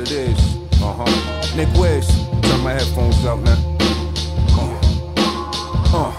what it is. Uh huh. Nick Wiz, turn my headphones up, man. Uh. uh.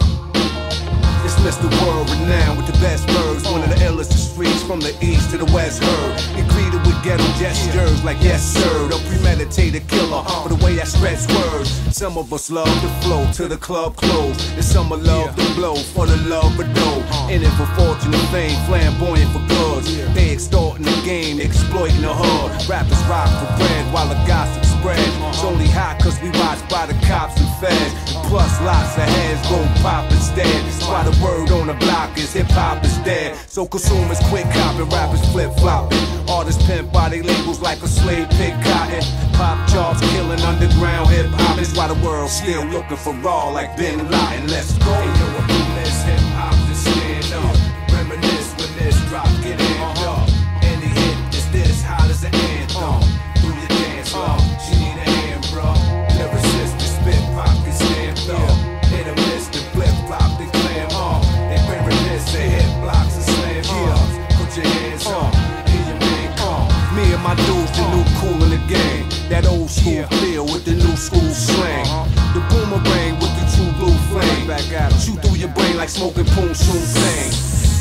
It's Mr. World renowned with the best birds. One of the illest streets from the east to the west. Heard. Agree to ghetto gestures like yes sir. The premeditated killer uh-huh. for the way I stretch words. Some of us love to flow to the club close. And some of love to blow for the love of dough. In it for fortune and fame, flamboyant for goods. They extorting the game, exploiting the hood. Rappers rock for bread while the gossip spread. Uh-huh. It's only hot cause we watched by the cops and feds. Plus lots of heads go pop instead. That's why the word on the block is hip hop is dead. So consumers quit copping, rappers flip flopping. Artists pimp body labels like a slave pick cotton. Pop charts killing underground hip hop. Is why the world's still looking for raw like Bin Laden. Let's go. And my dudes, the new cool in the game. That old school feel with the new school slang. Uh-huh. The boomerang with the true blue flame. Shoot through your brain like smoking poon soon thing.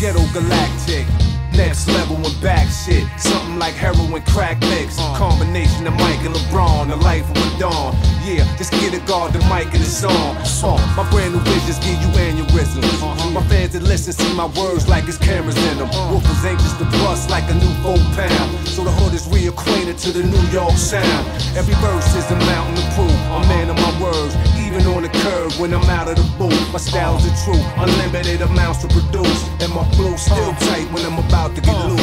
Ghetto galactic. Next level and back shit. Something like heroin crack mix. Uh. Combination of Mike and LeBron, the life of a dawn. Yeah, just get a guard the mic and the song. Uh, my brand new visions give you aneurysms. Uh-huh. My fans that listen see my words like it's cameras in them. Uh. Wolf is anxious to bust like a new four pound. Reacquainted to the New York sound. Every verse is a mountain to prove. I'm man of my words, even on the curve when I'm out of the booth. My style's the truth, unlimited amounts to produce. And my flow's still tight when I'm about to get loose.